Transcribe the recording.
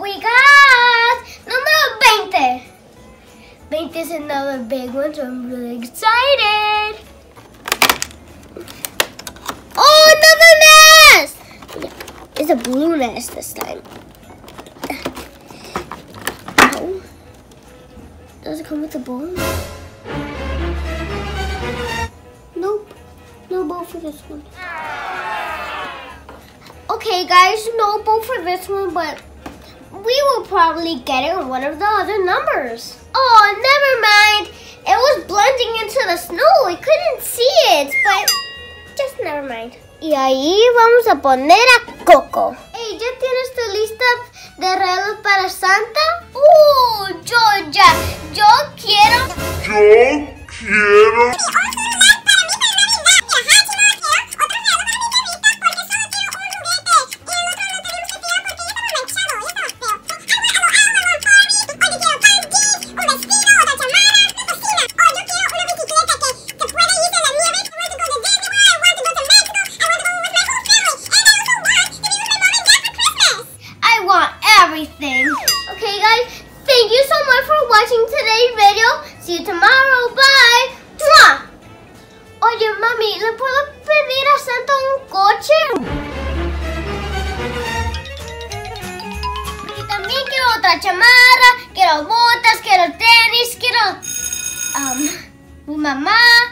we got number 20. 20 is another big one, so I'm really excited. Oh, another nest! It's a blue nest this time. Ow. Does it come with a bone? Nope. No bone for this one. Okay, guys, no bone for this one, but we will probably get it on one of the other numbers. Oh, never mind. It was blending into the snow. We couldn't see it, but just never mind. Y ahí vamos a poner a Coco. Hey, ¿ya tienes tu lista de regalos para Santa? Uh, yo ya. Yo quiero. Yo quiero. Okay, guys. Thank you so much for watching today's video. See you tomorrow. Bye. Oye, mami, ¿le puedo pedir a Santa un coche? Y también quiero otra chamarra, quiero botas, quiero tenis, quiero... um, mamá.